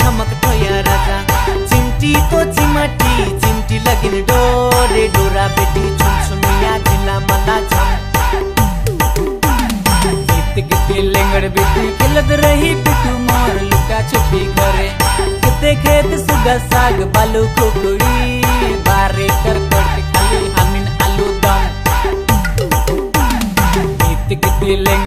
ठमक ठोया राजा। चिमटी तो चिमटी चिमटी लगिन डोरे डोरा बेटी छुन छुनिया जिला मदा छम गीत गीत लेंगड़ बेटी, खेलत रही पिटू मोर लुका छुपी घरे। किते खेत सुगा साग, बालू कुकुड़ी, बारे कर करके खाली, हमिन आलू दम। गीत गीत लेंगड़